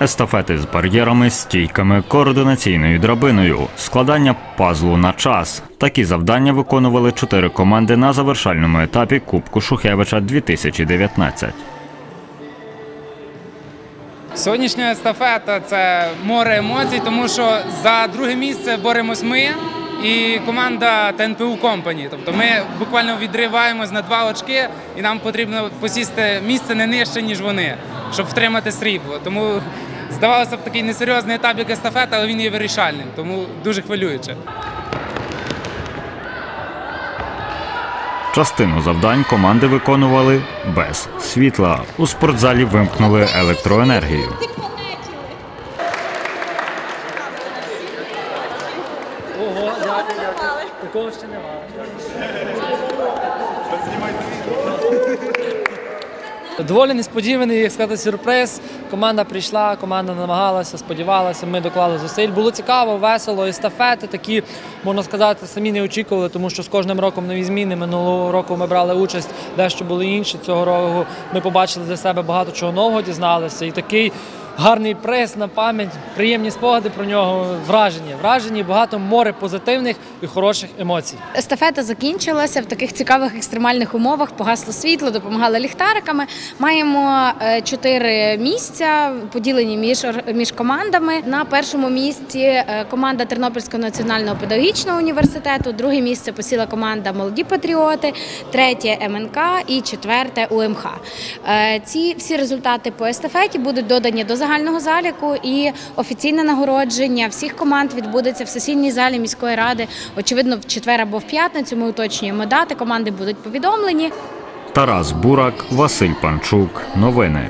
Естафети з бар'єрами, стійками, координаційною драбиною, складання пазлу на час. Такі завдання виконували чотири команди на завершальному етапі Кубку Шухевича 2019. Сьогоднішня естафета це море емоцій, тому що за друге місце боремось ми і команда ТНПУ Компані. Тобто ми буквально відриваємось на два очки, і нам потрібно посісти місце не нижче, ніж вони, щоб втримати срібло. Тому здавалося б такий несерйозний етап, як естафета, але він є вирішальним, тому дуже хвилююче. Частину завдань команди виконували без світла. У спортзалі вимкнули електроенергію. Ого. Такого ще немає. Доволі несподіваний, як сказати, сюрприз. Команда прийшла, команда намагалася, сподівалася, ми доклали зусиль. Було цікаво, весело, естафети такі, можна сказати, самі не очікували, тому що з кожним роком нові зміни. Минулого року ми брали участь, дещо були інші. Цього року ми побачили для себе багато чого нового, дізналися. І такий гарний приз на пам'ять, приємні спогади про нього, враження. Вражені, багато море позитивних і хороших емоцій. Естафета закінчилася в таких цікавих екстремальних умовах. Погасло світло, допомагали ліхтариками. Маємо е, чотири місця, поділені між між командами. На першому місці е, команда Тернопільського національного педагогічного університету. Друге місце посіла команда Молоді патріоти, третє МНК і четверте УМХ. Е, Ці всі результати по естафеті будуть додані до загального заліку, і офіційне нагородження всіх команд відбудеться в сесійній залі міської ради. Очевидно, в четвер або в п'ятницю. Ми уточнюємо дати. Команди будуть повідомлені. Тарас Бурак, Василь Панчук. Новини.